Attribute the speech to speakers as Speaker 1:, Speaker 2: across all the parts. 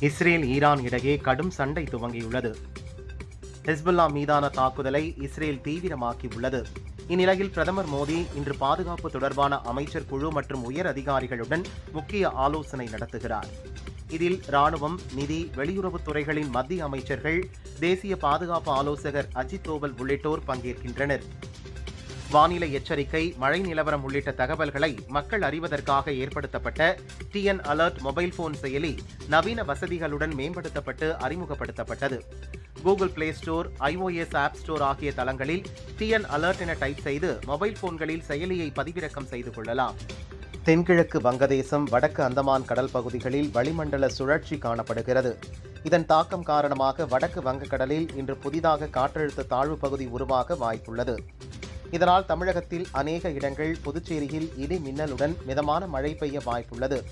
Speaker 1: Israel Iran இடையே கடும் சண்டை துவங்கியுள்ளது. ஹெஸ்புல்லா மீதான தாக்குதலை இஸ்ரேல் தீவிரமாக்கியுள்ளது. இந்நிலையில் பிரதமர் மோடி இன்று பாதுகாப்பு தொடர்பான அமைச்சர் குழு மற்றும் உயர் அதிகாரிகளுடன் முக்கிய ஆலோசனை நடத்துகிறார். இதில் ராணுவம் நிதி வெளியுறவுத் துறைகளின் மத்திய அமைச்சர்கள் தேசிய பாதுகாப்பு ஆலோசகர் அஜித் தோவல் உள்ளிட்டோர் பங்கேற்கின்றனர். வானிலை எச்சரிக்கை மழை நிலவரம் உள்ளிட்ட தகவல்களை மக்கள் அறிவதற்காக ஏற்படுத்தப்பட்ட டிஎன் அலர்ட் மொபைல் போன் செயலி நவீன வசதிகளுடன் மேம்படுத்தப்பட்டு அறிமுகப்படுத்தப்பட்டது. Google play store iOS app store ஆகிய தளங்களில் டிஎன் அலர்ட் என டைப் செய்து மொபைல் போன்களில் செயலியை பதிவிறக்கம் செய்து கொள்ளலாம். தென்கிழக்கு வங்கதேசம் வடக்கு அந்தமான் கடல் பகுதிகளில் வளிமண்டல சுழற்சி காணப்படுகிறது. இதன் தாக்கம் காரணமாக வடக்கு வங்கக்கடலில் இன்று புதிதாக காற்றழுத்த தாழ்வு பகுதி உருவாக வாய்ப்புள்ளது. இதனால் தமிழகத்தில் அநேக இடங்கள் புதுச்சேரியில் இடி மின்னலுடன் மிதமான மழை பெய்ய வாய்ப்புள்ளது.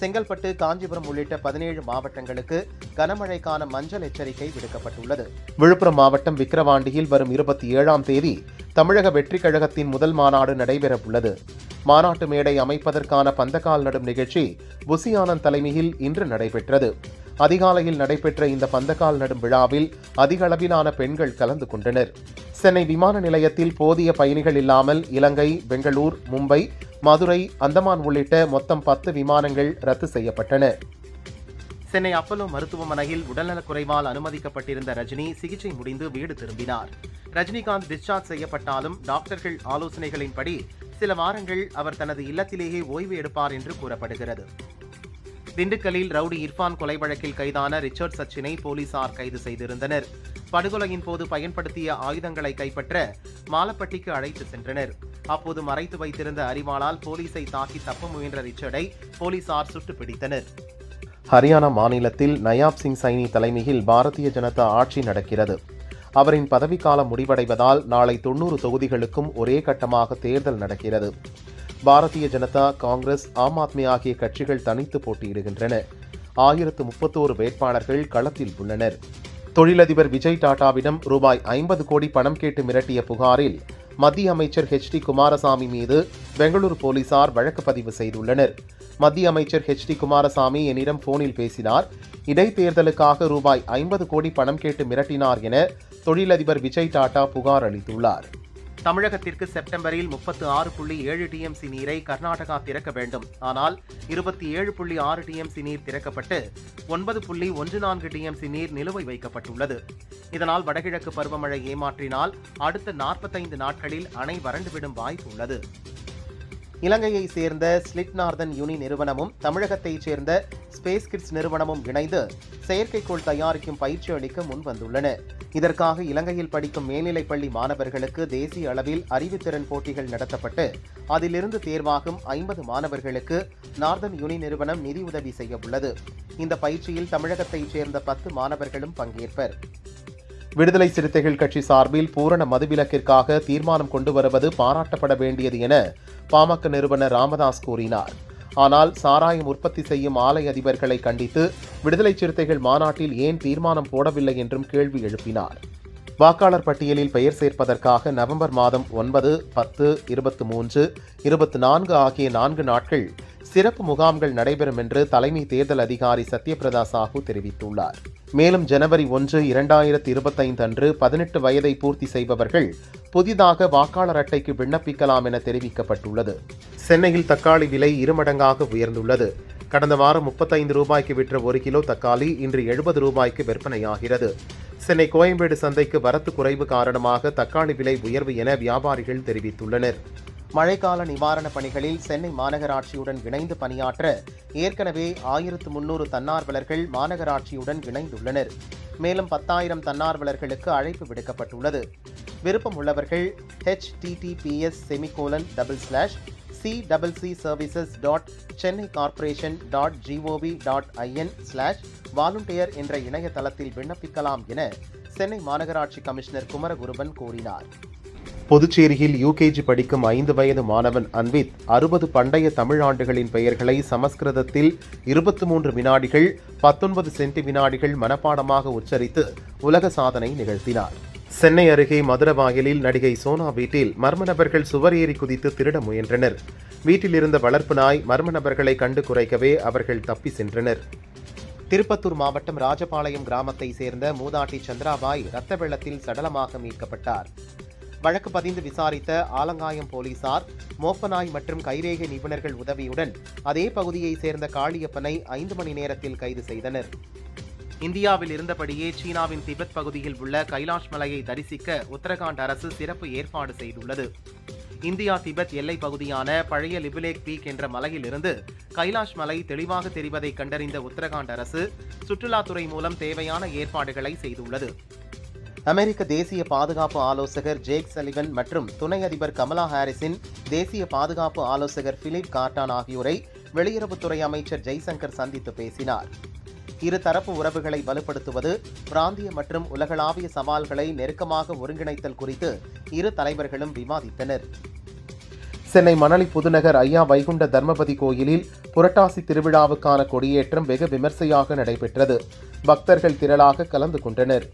Speaker 1: செங்கல்பட்டு காஞ்சிபுரம் உள்ளிட்ட பதினேழு மாவட்டங்களுக்கு கனமழைக்கான மஞ்சள் எச்சரிக்கை விடுக்கப்பட்டுள்ளது. விழுப்புரம் மாவட்டம் விக்கிரவாண்டியில் வரும் இருபத்தி ஏழாம் தேதி தமிழக வெற்றிக் கழகத்தின் முதல் மாநாடு நடைபெறவுள்ளது. மாநாட்டு மேடை அமைப்பதற்கான பந்தக்கால் நடும் நிகழ்ச்சி புசியானந்த் தலைமையில் இன்று நடைபெற்றது. அதிகாலையில் நடைபெற்ற இந்த பந்தக்கால் நடும் விழாவில் அதிகளவிலான பெண்கள் கலந்து கொண்டனர். சென்னை விமான நிலையத்தில் போதிய பயணிகள் இல்லாமல் இலங்கை பெங்களூர் மும்பை மதுரை அந்தமான் உள்ளிட்ட மொத்தம் பத்து விமானங்கள் ரத்து செய்யப்பட்டன. சென்னை அப்பலோ மருத்துவமனையில் உடல்நலக்குறைவால் அனுமதிக்கப்பட்டிருந்த ரஜினி சிகிச்சை முடிந்து வீடு திரும்பினார். ரஜினிகாந்த் டிஸ்சார்ஜ் செய்யப்பட்டாலும் டாக்டர்கள் ஆலோசனைகளின்படி சில வாரங்கள் அவர் தனது இல்லத்திலேயே ஓய்வு எடுப்பார் என்று கூறப்படுகிறது. திண்டுக்கல்லில் ரவுடி இர்ஃபான் கொலை வழக்கில் கைதான ரிச்சர்ட் சச்சினை போலீசார் கைது செய்திருந்தனர். படுகொலையின் போது பயன்படுத்திய ஆயுதங்களை கைப்பற்ற மாலப்பட்டிக்கு அழைத்து சென்றனர். அப்போது மறைத்து வைத்திருந்த அறிவாளால் போலீசை தாக்கி தப்ப முயன்ற ரிச்சர்டை போலீசார் சுட்டு பிடித்தனர் ஹரியானா மாநிலத்தில் நயாப் சிங் சைனி தலைமையில் பாரதிய ஜனதா ஆட்சி நடக்கிறது. அவரின் பதவிக்காலம் முடிவடைவதால் நாளை தொன்னூறு தொகுதிகளுக்கும் ஒரே கட்டமாக தேர்தல் நடக்கிறது. பாரதிய ஜனதா காங்கிரஸ் ஆம் ஆத்மி ஆகிய கட்சிகள் தனித்து போட்டியிடுகின்றன. ஆயிரத்து முப்பத்தோரு வேட்பாளர்கள் களத்தில் உள்ளனர். தொழிலதிபர் விஜய் டாடாவிடம் ரூபாய் ஐம்பது கோடி பணம் கேட்டு மிரட்டிய புகாரில் மத்திய அமைச்சர் ஹெச் டி குமாரசாமி மீது பெங்களூரு போலீசார் வழக்கு பதிவு செய்துள்ளனர். மத்திய அமைச்சர் ஹெச் டி குமாரசாமி என்னிடம் போனில் பேசினார். இடைத்தேர்தலுக்காக ரூபாய் ஐம்பது கோடி பணம் கேட்டு மிரட்டினார் என தொழிலதிபர் விஜய் டாடா புகார் அளித்துள்ளார். தமிழகத்திற்கு செப்டம்பரில் முப்பத்து ஆறு புள்ளி ஏழு டிஎம்சி நீரை கர்நாடகா திறக்க வேண்டும். ஆனால் இருபத்தி ஏழு புள்ளி ஆறு டிஎம்சி நீர் திறக்கப்பட்டு ஒன்பது புள்ளி ஒன்று நான்கு டிஎம்சி நீர் நிலுவை வைக்கப்பட்டுள்ளது. இதனால் வடகிழக்கு பருவமழை ஏமாற்றினால் அடுத்த நாற்பத்தைந்து நாட்களில் அணை வறண்டுவிடும் வாய்ப்பு உள்ளது. இலங்கையை சேர்ந்த ஸ்லிட் நார்தன் யூனி நிறுவனமும் தமிழகத்தைச் சேர்ந்த ஸ்பேஸ் கிட்ஸ் நிறுவனமும் இணைந்து செயற்கைக்கோள் தயாரிக்கும் பயிற்சி அளிக்க முன்வந்துள்ளன. இதற்காக இலங்கையில் படிக்கும் மேல்நிலைப் பள்ளி மாணவர்களுக்கு தேசிய அளவில் அறிவுத்திறன் போட்டிகள் நடத்தப்பட்டு அதிலிருந்து தேர்வாகும் ஐம்பது மாணவர்களுக்கு நார்தன் யூனி நிறுவனம் நிதியுதவி செய்ய உள்ளது. இந்த பயிற்சியில் தமிழகத்தைச் சேர்ந்த பத்து மாணவர்களும் பங்கேற்பர். விடுதலை சிறுத்தைகள் கட்சி சார்பில் பூரண மதுவிலக்கிற்காக தீர்மானம் கொண்டு வருவது பாராட்டப்பட வேண்டியது என பாமக நிறுவனர் ராமதாஸ் கூறினார். ஆனால் சாராயம் உற்பத்தி செய்யும் ஆலை அதிபர்களை கண்டித்து விடுதலை சிறுத்தைகள் மாநாட்டில் ஏன் தீர்மானம் போடவில்லை என்றும் கேள்வி எழுப்பினார். வாக்காளர் பட்டியலில் பெயர் சேர்ப்பதற்காக நவம்பர் மாதம் ஒன்பது பத்து இருபத்தி மூன்று இருபத்தி நான்கு ஆகிய நான்கு நாட்கள் சிறப்பு முகாம்கள் நடைபெறும் என்று தலைமை தேர்தல் அதிகாரி சத்யபிரதா சாஹூ தெரிவித்துள்ளார். மேலும் ஜனவரி ஒன்று இரண்டாயிரத்தி இருபத்தைந்து அன்று பதினெட்டு வயதை பூர்த்தி செய்பவர்கள் புதிதாக வாக்காளர் அட்டைக்கு விண்ணப்பிக்கலாம் என தெரிவிக்கப்பட்டுள்ளது. சென்னையில் தக்காளி விலை இருமடங்காக உயர்ந்துள்ளது. கடந்த வாரம் முப்பத்தைந்து ரூபாய்க்கு விற்ற ஒரு கிலோ தக்காளி இன்று எழுபது ரூபாய்க்கு விற்பனையாகிறது. சென்னை கோயம்பேடு சந்தைக்கு வரத்து குறைவு காரணமாக தக்காளி விலை உயர்வு என வியாபாரிகள் தெரிவித்துள்ளனர். மழைக்கால நிவாரணப் பணிகளில் சென்னை மாநகராட்சியுடன் இணைந்து பணியாற்ற ஏற்கனவே ஆயிரத்து முன்னூறு தன்னார்வலர்கள் மாநகராட்சியுடன் இணைந்துள்ளனர். மேலும் பத்தாயிரம் தன்னார்வலர்களுக்கு அழைப்பு விடுக்கப்பட்டுள்ளது. விருப்பம் உள்ளவர்கள் HTTPS semicolon double slash C double C services dot Chennai corporation dot GOV dot IN slash volunteer என்ற இணையதளத்தில் விண்ணப்பிக்கலாம் என சென்னை மாநகராட்சி கமிஷனர் குமரகுருபன் கூறினார். புதுச்சேரியில் யூகேஜி படிக்கும் ஐந்து வயது மாணவன் அன்வித் அறுபது பண்டைய தமிழ் ஆண்டுகளின் பெயர்களை சமஸ்கிருதத்தில் இருபத்தி மூன்று வினாடிகள் பத்தொன்பது சென்டி வினாடிகள் மனப்பாடமாக உச்சரித்து உலக சாதனை நிகழ்த்தினார். சென்னை அருகே மதுரவாயலில் நடிகை சோனா வீட்டில் மர்ம நபர்கள் சுவர் ஏறி குதித்து திருட முயன்றனர். வீட்டில் இருந்த வளர்ப்பு நாய் மர்ம நபர்களை கண்டு குறைக்கவே அவர்கள் தப்பி சென்றனர். திருப்பத்தூர் மாவட்டம் ராஜபாளையம் கிராமத்தை சேர்ந்த மூதாட்டி சந்திராபாய் இரத்த வெள்ளத்தில் சடலமாக மீட்கப்பட்டார். வழக்கு பதிந்து விசாரித்த ஆலங்காயம் போலீசார் மோப்பநாய் மற்றும் கைரேகை நிபுணர்கள் உதவியுடன் அதே பகுதியைச் சேர்ந்த காளியப்பனை ஐந்து மணி நேரத்தில் கைது செய்தனர். இந்தியாவில் இருந்தபடியே சீனாவின் திபெத் பகுதியில் உள்ள கைலாஷ் மலையை தரிசிக்க உத்தரகாண்ட் அரசு சிறப்பு ஏற்பாடு செய்துள்ளது. இந்தியா திபெத் எல்லை பகுதியான பழைய லிபுலேக் பீக் என்ற மலையிலிருந்து கைலாஷ் மலை தெளிவாக தெரிவதை கண்டறிந்த உத்தரகாண்ட் அரசு சுற்றுலாத்துறை மூலம் தேவையான ஏற்பாடுகளை செய்துள்ளது. அமெரிக்க தேசிய பாதுகாப்பு ஆலோசகர் ஜேக் சலிவன் மற்றும் துணை அதிபர் கமலா ஹாரிஸின் தேசிய பாதுகாப்பு ஆலோசகர் பிலிப் கார்டான் ஆகியோரை வெளியுறவுத்துறை அமைச்சர் ஜெய்சங்கர் சந்தித்து பேசினார். இருதரப்பு உறவுகளை வலுப்படுத்துவது பிராந்திய மற்றும் உலகளாவிய சவால்களை நெருக்கமாக ஒருங்கிணைத்தல் குறித்து இரு தலைவர்களும் விவாதித்தனர். சென்னை மணலி புதுநகர் ஐயா வைகுண்ட தர்மபதி கோயிலில் புரட்டாசி திருவிழாவுக்கான கொடியேற்றம் வெகு விமர்சையாக நடைபெற்றது. பக்தர்கள் திரளாக கலந்து கொண்டனர்.